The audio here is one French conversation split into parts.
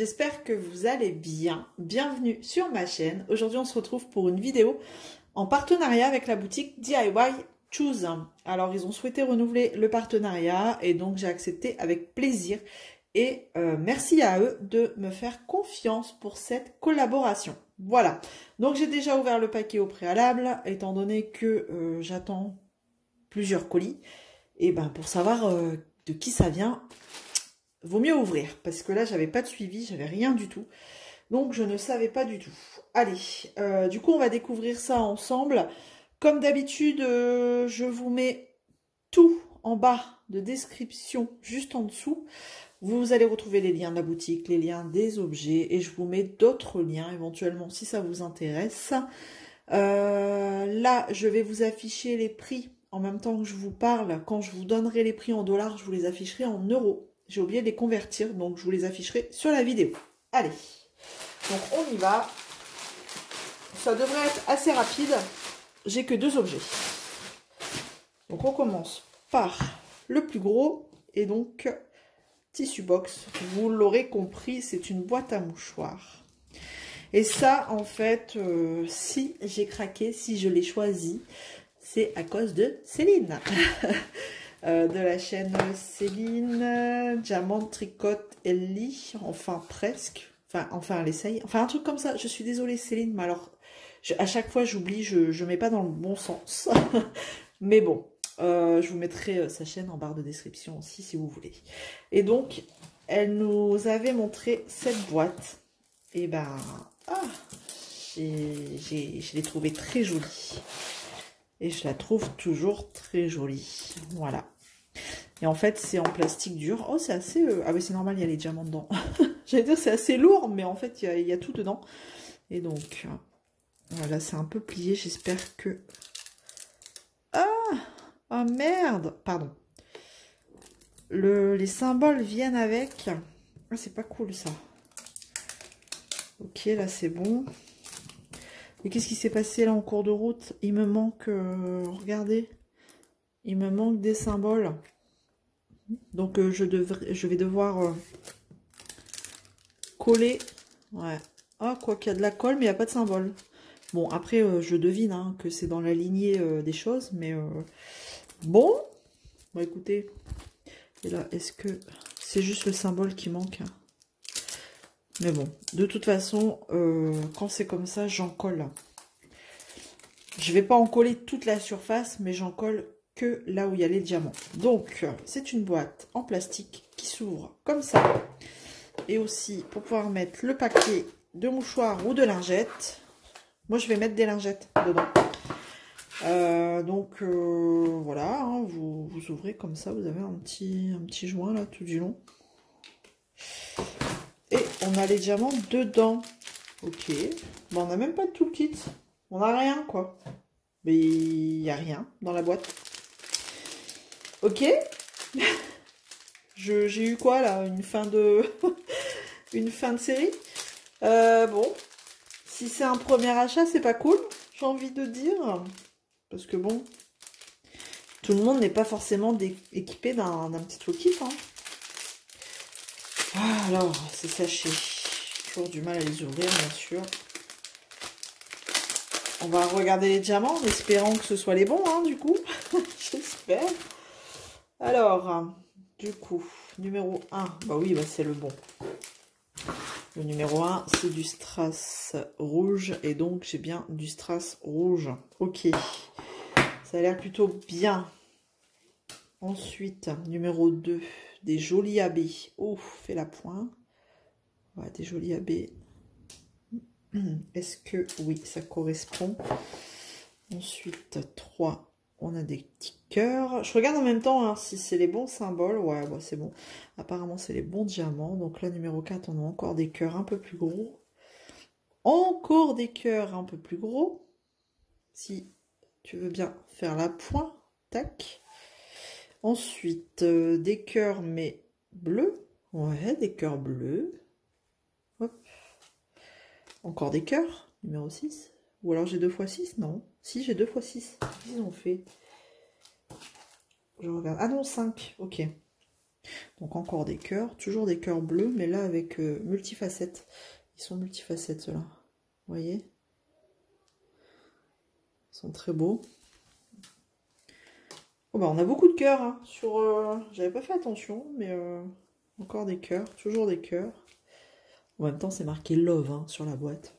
j'espère que vous allez bien. Bienvenue sur ma chaîne. Aujourd'hui, on se retrouve pour une vidéo en partenariat avec la boutique DIY Choose. Alors, ils ont souhaité renouveler le partenariat et donc j'ai accepté avec plaisir. Et euh, merci à eux de me faire confiance pour cette collaboration. Voilà. Donc, j'ai déjà ouvert le paquet au préalable, étant donné que euh, j'attends plusieurs colis. Et ben, pour savoir euh, de qui ça vient, vaut mieux ouvrir. Parce que là, j'avais pas de suivi, j'avais rien du tout. Donc, je ne savais pas du tout. Allez, du coup, on va découvrir ça ensemble. Comme d'habitude, euh, je vous mets tout en bas de description, juste en dessous. Vous allez retrouver les liens de la boutique, les liens des objets et je vous mets d'autres liens éventuellement si ça vous intéresse. Euh, là, je vais vous afficher les prix en même temps que je vous parle. Quand je vous donnerai les prix en dollars, je vous les afficherai en euros. J'ai oublié de les convertir, donc je vous les afficherai sur la vidéo. Allez, donc on y va. Ça devrait être assez rapide j'ai que deux objets. Donc on commence par le plus gros et donc tissu box. Vous l'aurez compris, c'est une boîte à mouchoirs. Et ça, en fait, euh, si j'ai craqué, si je l'ai choisi, c'est à cause de Céline. Euh, de la chaîne Céline, Diamant Tricote Ellie, enfin presque. Enfin, enfin, elle essaye. Enfin, un truc comme ça. Je suis désolée, Céline, mais alors, à chaque fois, j'oublie, je ne mets pas dans le bon sens. Mais bon, euh, je vous mettrai euh, sa chaîne en barre de description aussi, si vous voulez. Et donc, elle nous avait montré cette boîte. Et ben, ah, je l'ai trouvée très jolie. Et je la trouve toujours très jolie. Voilà. Et en fait, c'est en plastique dur. Oh, c'est assez... Euh, ah oui, c'est normal, il y a les diamants dedans. J'allais dire, c'est assez lourd, mais en fait, il y a tout dedans. Et donc, voilà, c'est un peu plié. J'espère que... Ah Oh merde Pardon. Le, les symboles viennent avec. Ah, c'est pas cool, ça. Ok, là, c'est bon. Et qu'est-ce qui s'est passé, là, en cours de route? Il me manque... Euh, regardez. Il me manque des symboles. Donc, euh, je, devrais, je vais devoir euh, coller. Ouais. Ah, quoi qu'il y a de la colle, mais il n'y a pas de symbole. Bon, après, je devine hein, que c'est dans la lignée des choses, mais bon. Bon, écoutez, et là, est-ce que c'est juste le symbole qui manque hein? Mais bon, de toute façon, quand c'est comme ça, j'en colle. Je vais pas en coller toute la surface, mais j'en colle que là où il y a les diamants. Donc, c'est une boîte en plastique qui s'ouvre comme ça. Et aussi, pour pouvoir mettre le paquet de mouchoirs ou de lingettes. Moi, je vais mettre des lingettes dedans. Euh, donc, euh, voilà, hein, vous, vous, ouvrez comme ça. Vous avez un petit, un petit joint, là, tout du long. On a les diamants dedans. Ok. On n'a même pas de tout le kit. On n'a rien, quoi. Mais il n'y a rien dans la boîte. Ok. J'ai eu quoi, là? Une fin de... une fin de série? Euh, bon, si c'est un premier achat, c'est pas cool, j'ai envie de dire. Parce que bon, tout le monde n'est pas forcément équipé d'un petit toolkit. Hein. Ah, alors, c'est sachets. Toujours du mal à les ouvrir, bien sûr. On va regarder les diamants en espérant que ce soit les bons, hein, du coup. J'espère. Alors, du coup, numéro 1. Bah oui, bah c'est le bon. Le numéro 1, c'est du strass rouge. Et donc, j'ai bien du strass rouge. Ok. Ça a l'air plutôt bien. Ensuite, numéro 2, des jolis abbés. Oh, fait la pointe. des jolis abbés. Est-ce que, oui, ça correspond? Ensuite, 3, on a des petits cœurs. Je regarde en même temps hein, si c'est les bons symboles. Ouais, bah, c'est bon. Apparemment, c'est les bons diamants. Donc là, numéro 4, on a encore des cœurs un peu plus gros. Encore des cœurs un peu plus gros. Si tu veux bien faire la pointe. Tac. Ensuite, euh, des cœurs mais bleus. Ouais, des cœurs bleus. Hop. Encore des cœurs. Numéro 6. Ou alors j'ai 2 x 6 Non. Si, j'ai 2 x 6. Qu'est-ce qu'ils ont fait? Je regarde. Ah non, 5. Ok. Donc encore des cœurs, toujours des cœurs bleus, mais là avec euh, multifacettes. Ils sont multifacettes ceux-là. Vous voyez? Ils sont très beaux. Oh bah on a beaucoup de cœurs hein, sur. Euh, j'avais pas fait attention, mais euh, encore des cœurs, toujours des cœurs. En même temps, c'est marqué love hein, sur la boîte.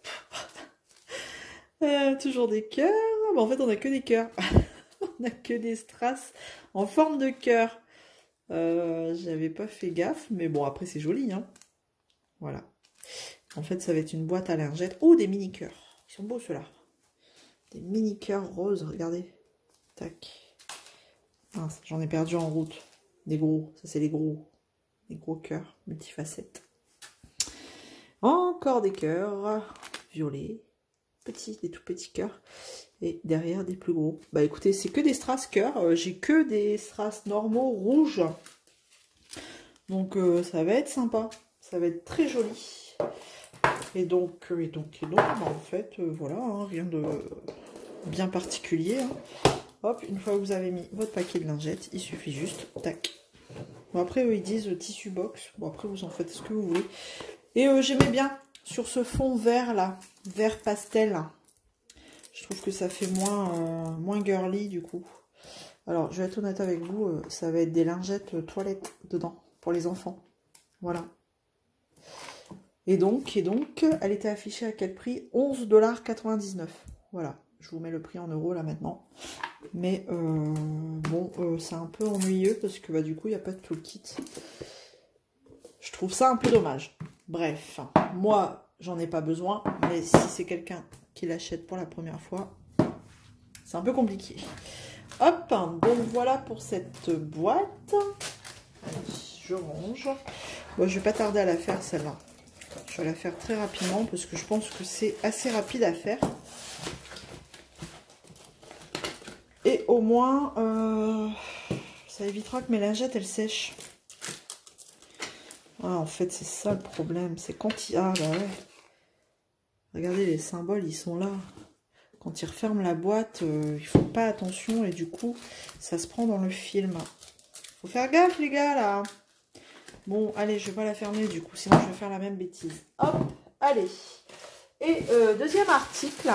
toujours des cœurs. Bah, en fait, on a que des cœurs. on a que des strass en forme de cœur. Euh, j'avais pas fait gaffe, mais bon, après, c'est joli. Hein. Voilà. En fait, ça va être une boîte à lingettes. Oh, des mini-cœurs. Ils sont beaux, ceux-là. Des mini-cœurs roses, regardez. Tac. J'en ai perdu en route. Des gros. Ça, c'est les gros. Des gros cœurs multifacettes. Encore des cœurs violets. Petits, des tout petits cœurs et derrière des plus gros. Bah écoutez, c'est que des strass cœur. Euh, j'ai que des strass normaux rouges. Donc euh, ça va être sympa. Ça va être très joli. Et donc, euh, et donc, et donc, bah, en fait, voilà, hein, rien de bien particulier. Hein. Hop, une fois que vous avez mis votre paquet de lingettes, il suffit juste, tac. Bon, après, eux, ils disent tissu box. Bon, après, vous en faites ce que vous voulez. Et j'aimais bien sur ce fond vert, là, vert pastel, je trouve que ça fait moins, euh, moins girly du coup. Alors, je vais être honnête avec vous, euh, ça va être des lingettes euh, toilettes dedans pour les enfants. Voilà. Et donc, et donc, elle était affichée à quel prix? 11,99$. Voilà, je vous mets le prix en euros là maintenant. Mais bon, c'est un peu ennuyeux parce que bah, du coup, il n'y a pas de tout le kit. Je trouve ça un peu dommage. Bref, moi, j'en ai pas besoin. Mais si c'est quelqu'un qui l'achète pour la première fois. C'est un peu compliqué. Hop, donc voilà pour cette boîte. je range. Bon, je vais pas tarder à la faire celle-là. Je vais la faire très rapidement parce que je pense que c'est assez rapide à faire. Et au moins, euh, ça évitera que mes lingettes, elles sèchent. Ah, en fait, c'est ça le problème. C'est quand il... Ah, bah ouais. Regardez, les symboles, ils sont là. Quand ils referment la boîte, euh, ils font pas attention et du coup, ça se prend dans le film. Faut faire gaffe, les gars, là. Bon, allez, je vais pas la fermer du coup, sinon je vais faire la même bêtise. Hop, allez. Et euh, deuxième article.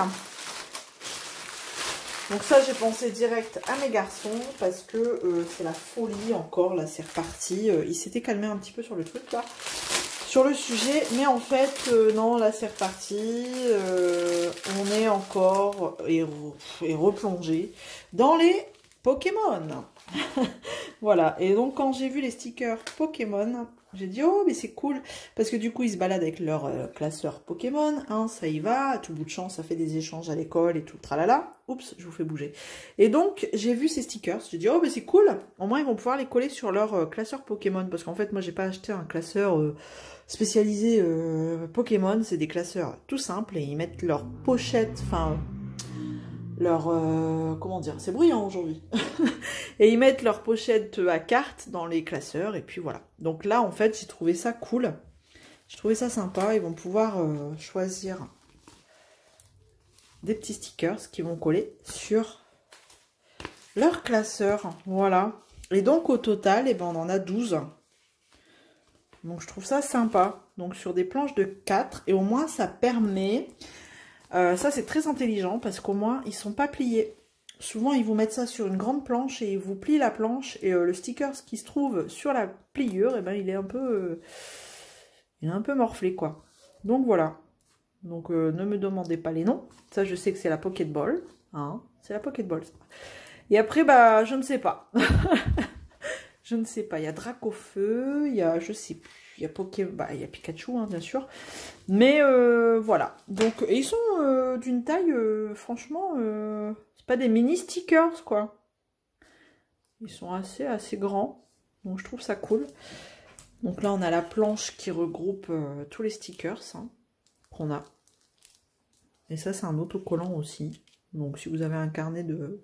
Donc ça, j'ai pensé direct à mes garçons parce que euh, c'est la folie encore. Là, c'est reparti. ils s'étaient calmés un petit peu sur le truc, là sur le sujet. Mais en fait, euh, non, là c'est reparti. Euh, on est encore et, replongé dans les Pokémon. voilà. Et donc quand j'ai vu les stickers Pokémon, j'ai dit oh mais c'est cool. Parce que du coup ils se baladent avec leur euh, classeur Pokémon, hein, ça y va, à tout bout de champ ça fait des échanges à l'école et tout, tralala. Oups, je vous fais bouger. Et donc j'ai vu ces stickers, j'ai dit oh mais c'est cool, au moins ils vont pouvoir les coller sur leur classeur Pokémon. Parce qu'en fait moi j'ai pas acheté un classeur euh, Pokémon, c'est des classeurs tout simples et ils mettent leur pochette, enfin leur euh, comment dire, c'est bruyant aujourd'hui. et ils mettent leur pochette à carte dans les classeurs et puis voilà. Donc là en fait, j'ai trouvé ça cool. J'ai trouvé ça sympa, ils vont pouvoir euh, choisir des petits stickers qui vont coller sur leur classeur. Voilà. Et donc au total, et eh ben, on en a 12. Donc je trouve ça sympa. Donc sur des planches de 4 et au moins ça permet... Euh, ça c'est très intelligent parce qu'au moins ils sont pas pliés. Souvent ils vous mettent ça sur une grande planche et ils vous plient la planche et euh, le sticker qui se trouve sur la pliure, et eh ben, il est un peu... Euh, il est un peu morflé quoi. Donc voilà. Donc ne me demandez pas les noms. Ça je sais que c'est la Pocket Ball. Hein c'est la Pocket Ball. Et après bah je ne sais pas. Je ne sais pas. Il y a Dracofeu, il y a, je sais plus, il y a Pokémon, bah, il y a Pikachu, hein, bien sûr. Mais euh, voilà. Donc, ils sont euh, d'une taille, euh, franchement, c'est pas des mini stickers, quoi. Ils sont assez, assez grands. Donc, je trouve ça cool. Donc là, on a la planche qui regroupe tous les stickers hein, qu'on a. Et ça, c'est un autocollant aussi. Donc, si vous avez un carnet de...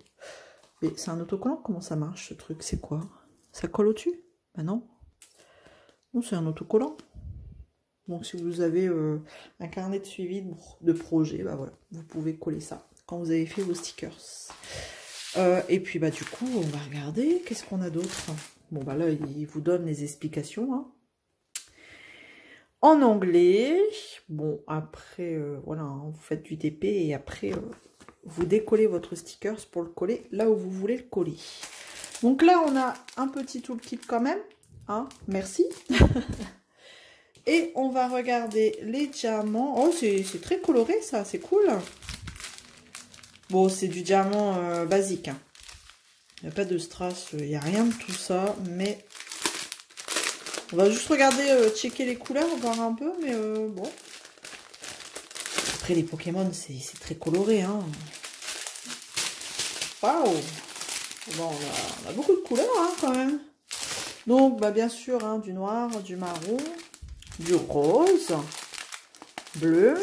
C'est un autocollant? Comment ça marche, ce truc? C'est quoi? Ça colle au-dessus? Bah non. C'est un autocollant. Donc si vous avez euh, un carnet de suivi de, projet, bah voilà, vous pouvez coller ça quand vous avez fait vos stickers. Euh, et puis bah du coup, on va regarder, qu'est-ce qu'on a d'autre? Bon, bah là, il vous donne les explications. Hein. En anglais, bon, après, euh, voilà, hein, vous faites du TP et après, vous décollez votre stickers pour le coller là où vous voulez le coller. Donc là, on a un petit toolkit quand même. Hein, merci. et on va regarder les diamants. Oh, c'est très coloré ça, c'est cool. Bon, c'est du diamant euh, basique. Hein. Il n'y a pas de strass, il n'y a rien de tout ça, mais on va juste regarder, euh, checker les couleurs, voir un peu, mais euh, bon. Après, les Pokémon, c'est très coloré, hein. Waouh Bon, on a, beaucoup de couleurs, hein, quand même. Donc, bah, bien sûr, hein, du noir, du marron, du rose, bleu,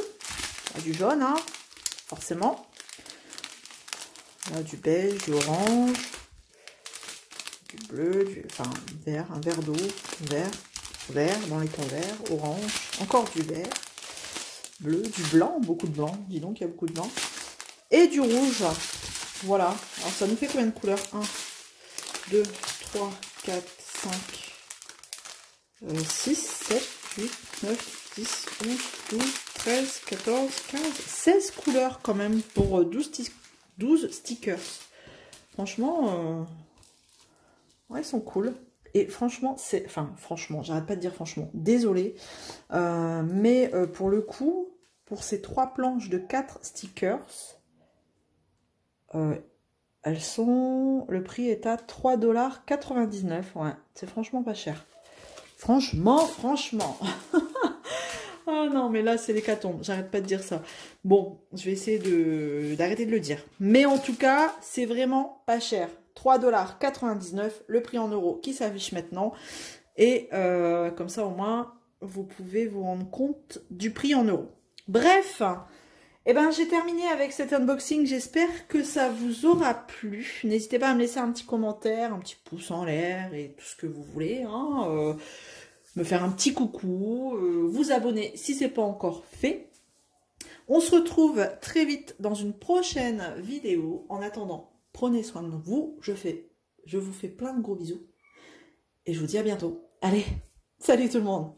du jaune, hein, forcément. du beige, du orange, du bleu, du, enfin vert, un vert d'eau, vert, vert dans les tons verts, orange, encore du vert, bleu, du blanc, beaucoup de blanc, dis donc il y a beaucoup de blanc, et du rouge. Voilà, alors ça nous fait combien de couleurs? 1, 2, 3, 4, 5, 6, 7, 8, 9, 10, 11, 12, 13, 14, 15, 16 couleurs quand même pour 12, euh, 12 stickers. Franchement, euh, Ouais, ils sont cool. Et franchement, c'est... Enfin, franchement, j'arrête pas de dire franchement. Désolée. Euh, mais euh, pour le coup, pour ces trois planches de 4 stickers, elles sont... Le prix est à 3,99$. Ouais, c'est franchement pas cher. Franchement, franchement. oh non, mais là, c'est l'hécatombe. J'arrête pas de dire ça. Bon, je vais essayer d'arrêter de le dire. Mais en tout cas, c'est vraiment pas cher. 3,99$, le prix en euros qui s'affiche maintenant. Et euh, comme ça, au moins, vous pouvez vous rendre compte du prix en euros. Bref, eh ben, j'ai terminé avec cet unboxing. J'espère que ça vous aura plu. N'hésitez pas à me laisser un petit commentaire, un petit pouce en l'air et tout ce que vous voulez. Hein. Euh, me faire un petit coucou, euh, vous abonner si ce n'est pas encore fait. On se retrouve très vite dans une prochaine vidéo. En attendant, Prenez soin de vous. Je, fais, je vous fais plein de gros bisous. Et je vous dis à bientôt. Allez, salut tout le monde